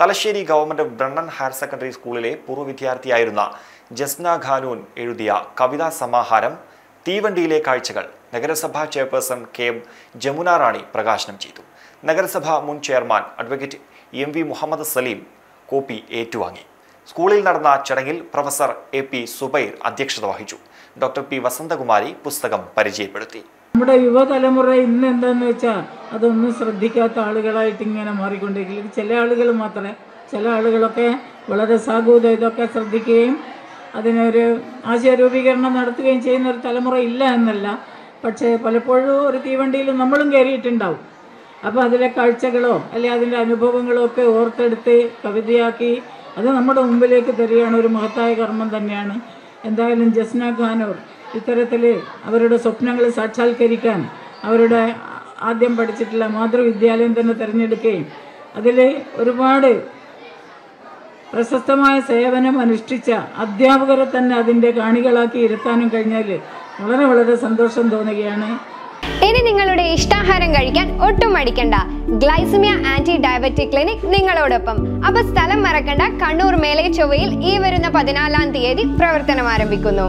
Thalassery government Brennen higher secondary സ്കൂളിലെ പൂർവ വിദ്യാർത്ഥിയായിരുന്ന ജസ്ന ഖാനൂൻ എഴുതിയ കവിതാ സമാഹാരം തീവണ്ടിയിലെ കാഴ്ചകൾ നഗരസഭാ chairperson K M Jamuna Rani പ്രകാശനം ചെയ്തു. നഗരസഭാ മുൻ chairman advocate M V Muhammad Saleem copy ഏറ്റുവാങ്ങി. സ്കൂളിൽ നടന്ന ചടങ്ങിൽ പ്രൊഫസർ എ പി സുബൈർ അധ്യക്ഷത വഹിച്ചു. ഡോക്ടർ പി വസന്തകുമാരി പുസ്തകം പരിചയപ്പെടുത്തി. നമ്മുടെ യുവതലമുറ ഇന്ന് എന്താന്ന് വെച്ചാൽ അതൊന്നും ശ്രദ്ധിക്കാത്ത ആളുകളായിട്ട് ഇങ്ങനെ മാറിക്കൊണ്ടിരിക്കും ചില ആളുകൾ മാത്രമേ ചില ആളുകളൊക്കെ വളരെ സാഗൂത ഇതൊക്കെ ശ്രദ്ധിക്കുകയും അതിനൊരു ആശയരൂപീകരണം നടത്തുകയും ചെയ്യുന്ന ഒരു തലമുറ ഇല്ല എന്നല്ല. പക്ഷേ പലപ്പോഴും ഒരു തീവണ്ടിയിൽ നമ്മളും കയറിയിട്ടുണ്ടാവും. അപ്പോൾ അതിലെ കാഴ്ചകളോ അല്ലെങ്കിൽ അതിന്റെ അനുഭവങ്ങളോ ഒക്കെ ഓർത്തെടുത്ത് കവിതയാക്കി അത് നമ്മുടെ മുമ്പിലേക്ക് തരികയാണ് ഒരു മഹത്തായ കർമ്മം തന്നെയാണ്. എന്തായാലും ജസ്ന ഖാനൂർ ഇത്തരത്തിൽ അവരുടെ സ്വപ്നങ്ങൾ സാക്ഷാത്കരിക്കാൻ അവരുടെ ആദ്യം പഠിച്ചിട്ടുള്ള മാതൃവിദ്യാലയം തന്നെ തിരഞ്ഞെടുക്കുകയും അതിൽ ഒരുപാട് പ്രശസ്തമായ സേവനം അനുഷ്ഠിച്ച അധ്യാപകരെ തന്നെ അതിന്റെ കാണികളാക്കി ഇരുത്താനും കഴിഞ്ഞാൽ വളരെ വളരെ സന്തോഷം തോന്നുകയാണ്. ഇനി നിങ്ങളുടെ ഇഷ്ടാഹാരം കഴിക്കാൻ ഒട്ടും മടിക്കണ്ട. ഗ്ലൈസമിയ ആന്റി ഡയബറ്റിക് ക്ലിനിക് നിങ്ങളോടൊപ്പം. അപ്പൊ സ്ഥലം മറക്കണ്ട. കണ്ണൂർ മേലെ ചൊവ്വയിൽ ഈ വരുന്ന പതിനാലാം തീയതി പ്രവർത്തനം ആരംഭിക്കുന്നു.